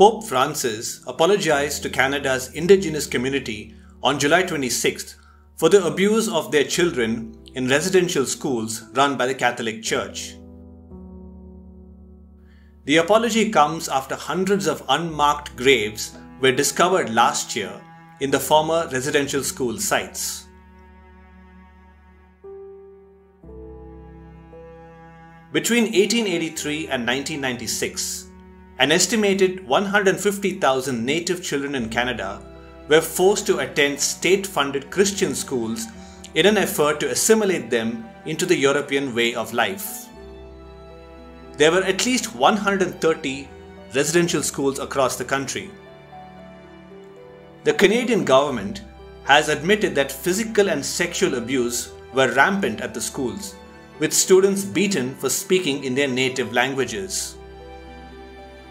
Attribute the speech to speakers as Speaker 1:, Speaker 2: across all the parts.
Speaker 1: Pope Francis apologized to Canada's Indigenous community on July 26th for the abuse of their children in residential schools run by the Catholic Church. The apology comes after hundreds of unmarked graves were discovered last year in the former residential school sites. Between 1883 and 1996, an estimated 150,000 native children in Canada were forced to attend state funded Christian schools in an effort to assimilate them into the European way of life. There were at least 130 residential schools across the country. The Canadian government has admitted that physical and sexual abuse were rampant at the schools, with students beaten for speaking in their native languages.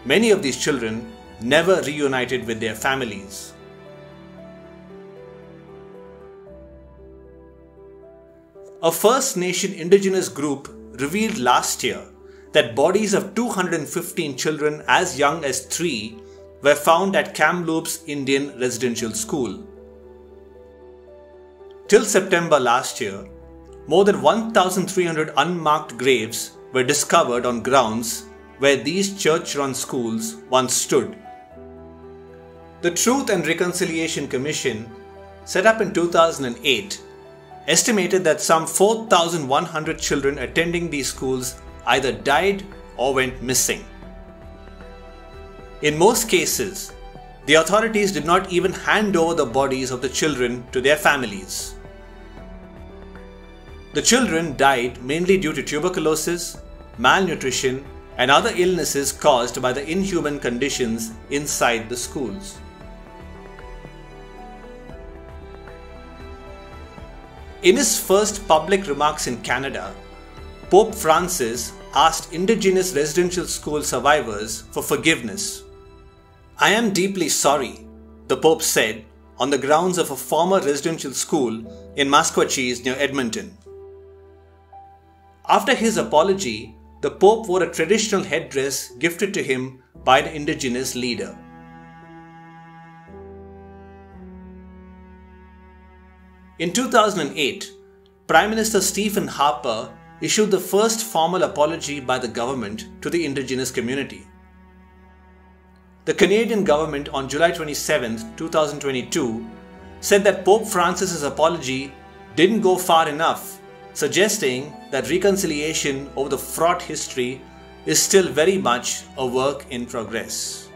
Speaker 1: Many of these children never reunited with their families. A First Nation Indigenous group revealed last year that bodies of 215 children as young as 3 were found at Kamloops Indian Residential School. Till September last year, more than 1,300 unmarked graves were discovered on grounds where these church run schools once stood. The Truth and Reconciliation Commission, set up in 2008, estimated that some 4,100 children attending these schools either died or went missing. In most cases, the authorities did not even hand over the bodies of the children to their families. The children died mainly due to tuberculosis, malnutrition, and other illnesses caused by the inhuman conditions inside the schools. In his first public remarks in Canada, Pope Francis asked Indigenous residential school survivors for forgiveness. I am deeply sorry, the Pope said on the grounds of a former residential school in Maskwacis near Edmonton. After his apology, the Pope wore a traditional headdress gifted to him by the indigenous leader. In 2008, Prime Minister Stephen Harper issued the first formal apology by the government to the indigenous community. The Canadian government on July 27, 2022, said that Pope Francis's apology didn't go far enough suggesting that reconciliation over the fraught history is still very much a work in progress.